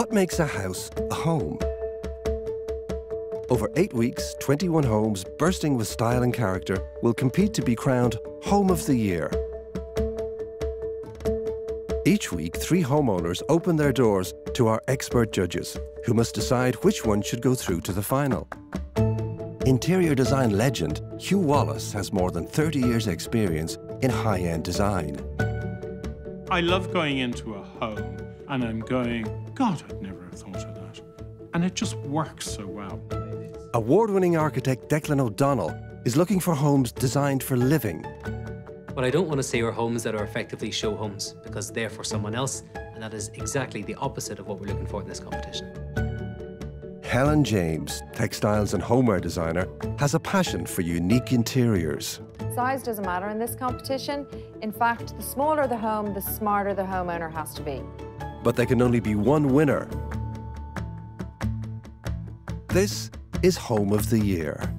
What makes a house a home? Over eight weeks, 21 homes bursting with style and character will compete to be crowned Home of the Year. Each week, three homeowners open their doors to our expert judges, who must decide which one should go through to the final. Interior design legend Hugh Wallace has more than 30 years' experience in high-end design. I love going into a home and I'm going, God, I'd never have thought of that. And it just works so well. Award-winning architect Declan O'Donnell is looking for homes designed for living. What I don't want to say are homes that are effectively show homes because they're for someone else, and that is exactly the opposite of what we're looking for in this competition. Helen James, textiles and homeware designer, has a passion for unique interiors. Size doesn't matter in this competition. In fact, the smaller the home, the smarter the homeowner has to be. But there can only be one winner. This is Home of the Year.